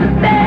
your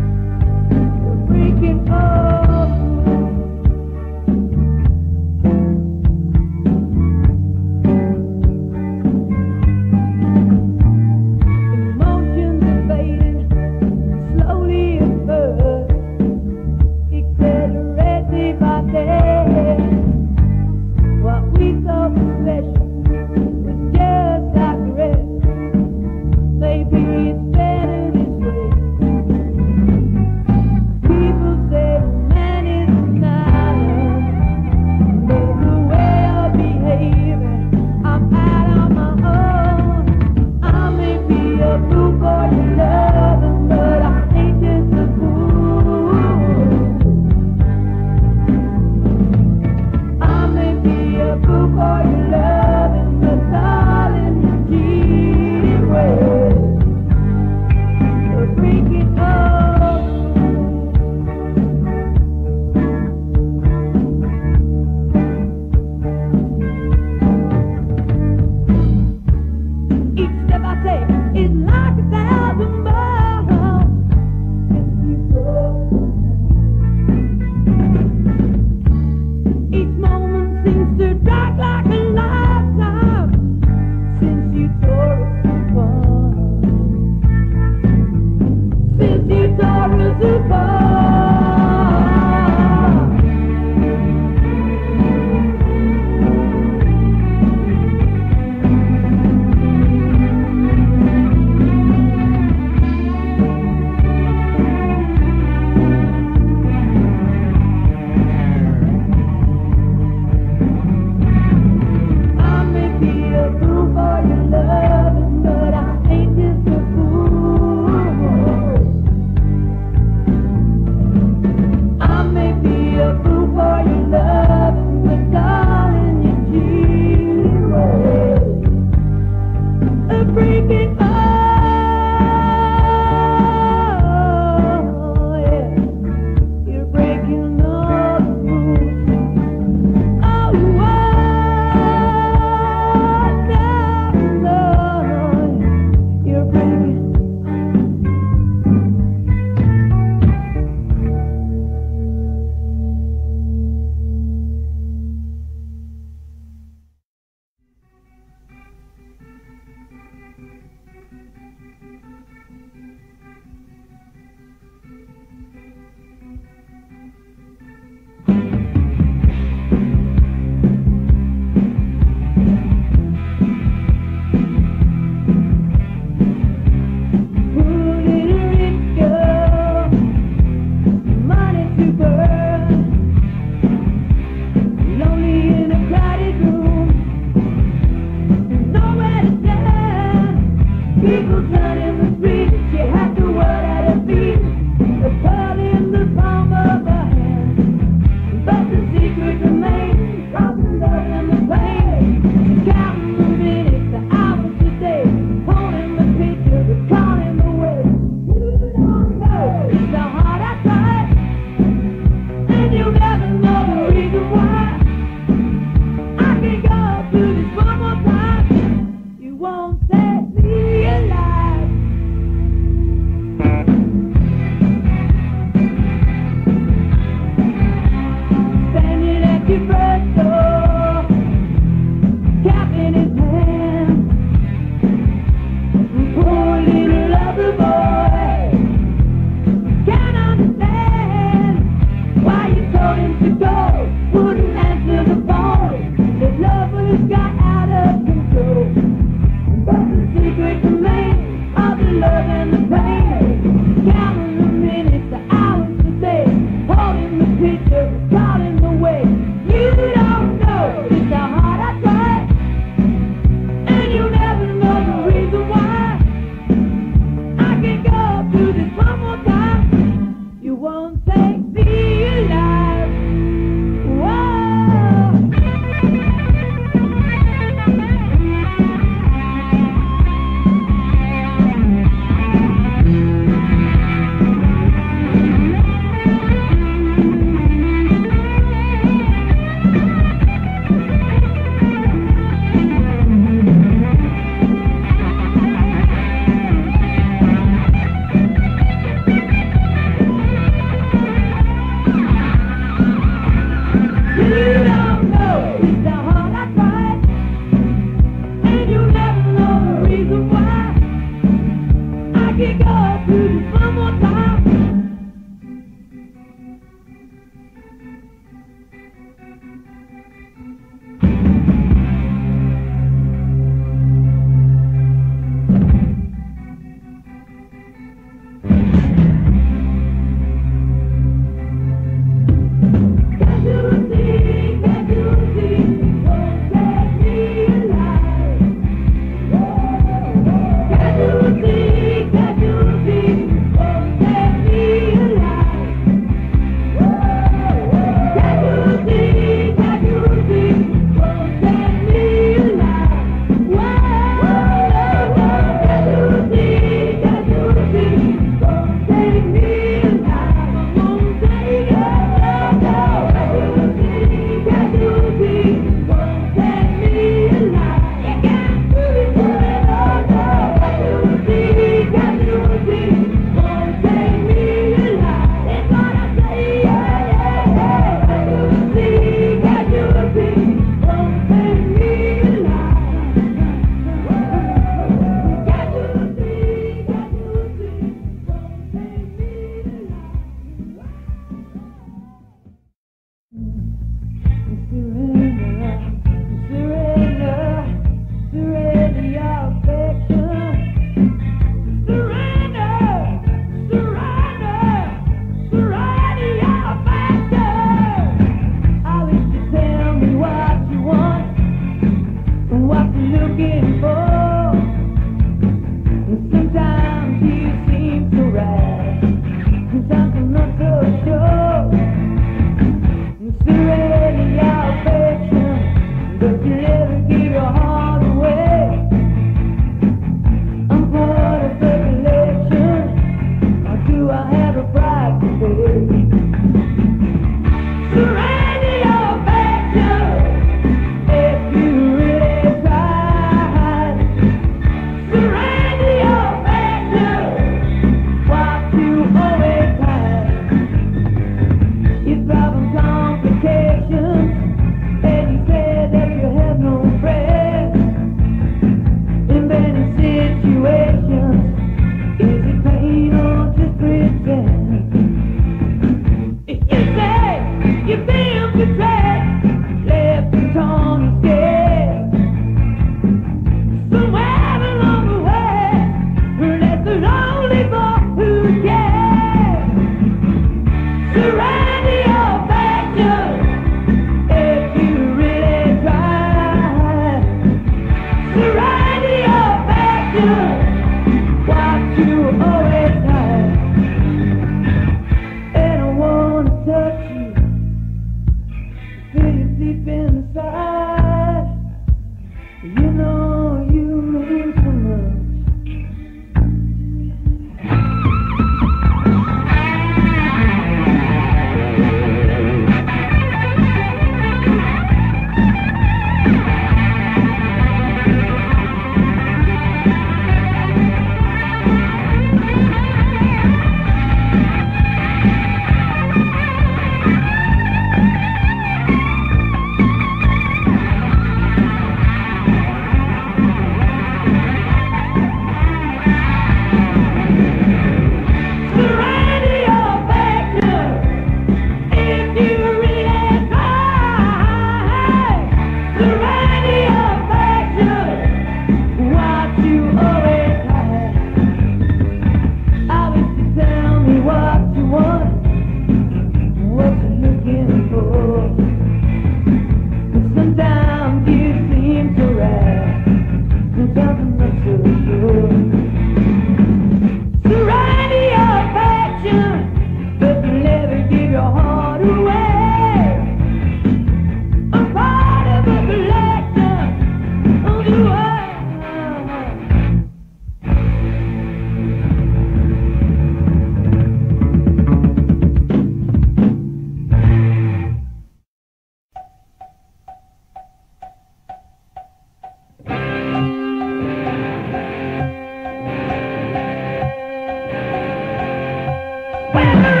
Woo!